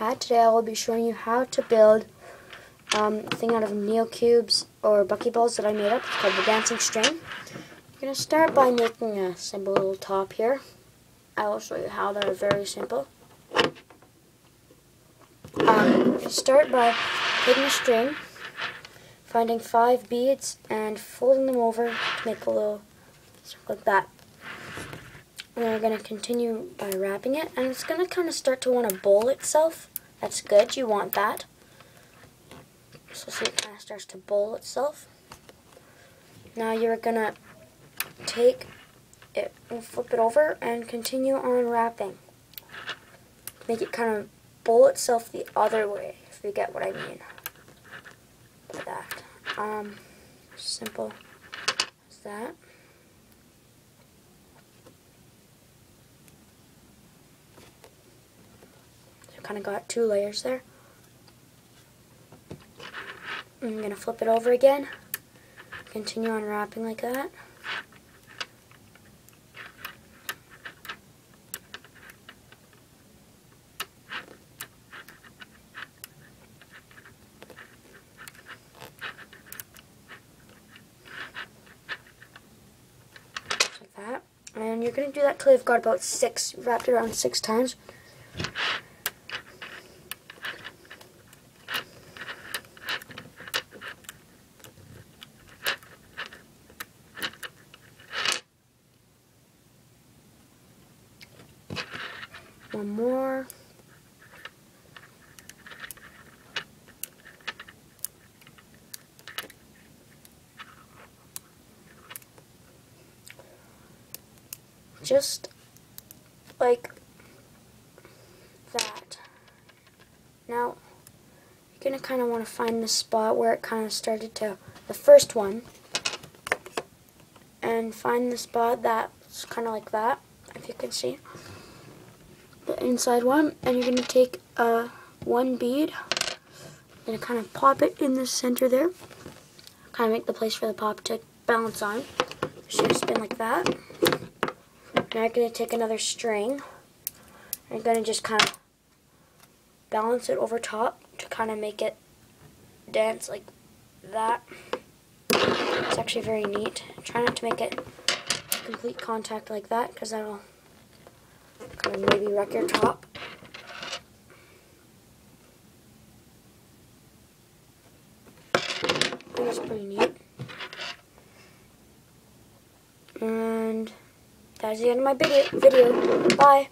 Today I will be showing you how to build um, a thing out of Neocubes or Buckyballs that I made up. It's called the Dancing String. You're going to start by making a simple little top here. I will show you how they're very simple. Um, start by taking a string, finding five beads, and folding them over to make a little circle like that. We're going to continue by wrapping it, and it's going to kind of start to want to bowl itself. That's good, you want that. So see it kind of starts to bowl itself. Now you're going to take it and flip it over and continue on wrapping. Make it kind of bowl itself the other way, if you get what I mean by that. Um, simple as that. So kind of got two layers there. I'm going to flip it over again. Continue on wrapping like that. like that. And you're going to do that till you've got about six, wrapped around six times. One more. Just like that. Now, you're going to kind of want to find the spot where it kind of started to, the first one, and find the spot that's kind of like that, if you can see the inside one and you're going to take uh, one bead and kind of pop it in the center there. Kind of make the place for the pop to balance on. Going spin like that. Now I'm going to take another string and I'm going to just kind of balance it over top to kind of make it dance like that. It's actually very neat. Try not to make it complete contact like that because that'll kind of maybe wreck your top. That's pretty neat. And that's the end of my video. Bye.